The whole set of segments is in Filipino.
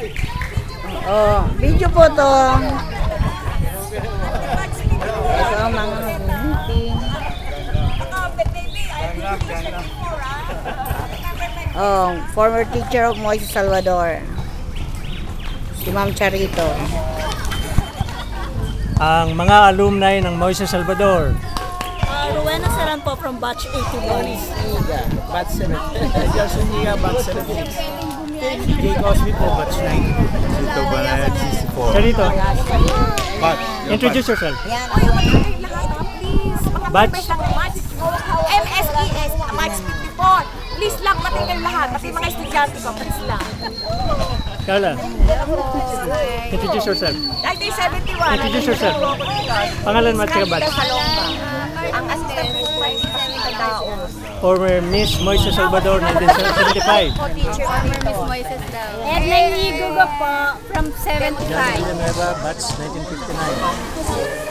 Oh, video po to. Ito ang mga meeting. Oh, former teacher of Moises Salvador. Si Ma'am Charito. Ang mga alumni ng Moises Salvador. Uh, Rowena Saran po from batch 81. Iga, batch 7. Joshua Iga, batch 76. Jay Cosby po, batch 9. Sito Banayad, 64. Charito, Batch. introduce yourself. Uy, kayong lahat ah, please. Mga Batch. MSES, batch 54. Please lang, pati kayong lahat. Pati mga estudyante ko, please lang. Carla, introduce yourself. 1971. Introduce yourself. Pangalan mo at saka batch. Ang assistant Tao. Former Miss Moises Salvador, 1975. Co-teacher kami to. Edna Inigogo po from 75. Villanueva, batch 1959.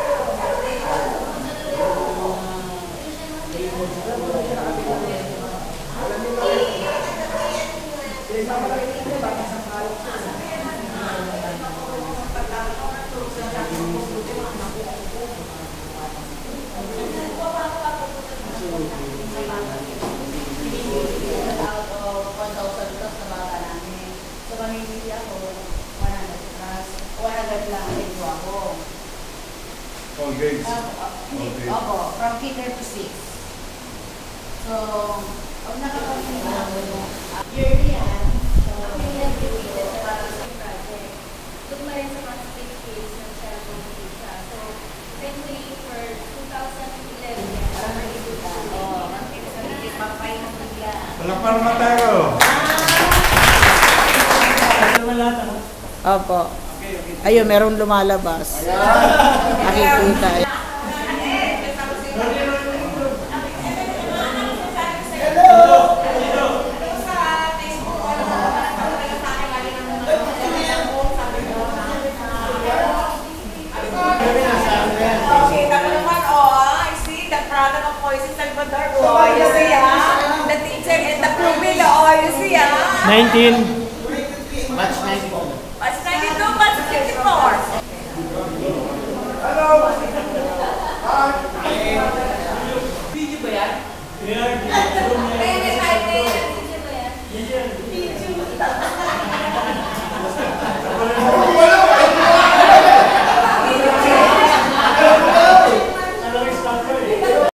All grades. Opo, from kinder to 6. So, pag nakapagpila mo yung yearly yan, so, pinag-iwitin sa parang sa project. Tugma rin sa mga certificates ng cellphone visa. So, thankfully for 2011, Parang nakikita. Oo, nakikita sa mga papay ng bigla. Palakpan naman tayo. Opo. Ayun, merong lumalabas. Nakikita. Oh, Moises Salvador. Oh, you ah. Oh, you see, ah. 19,